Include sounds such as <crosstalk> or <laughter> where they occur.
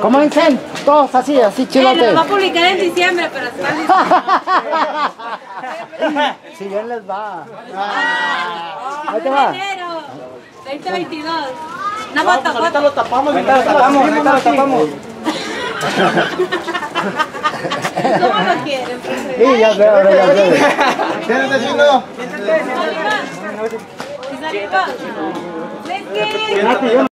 con la Todos así, así Eh, lo va a publicar en diciembre, pero <laughs> está listo. Si bien les va. Ah, Ahí te va. enero 2022. Una foto, foto. lo tapamos, ahorita lo tapamos, ahorita lo tapamos. <laughs> ¿Cómo lo quieren. Sí, ya sé, ahora ya sé. Siéntate, chino. Saliva. Saliva. Let's get it.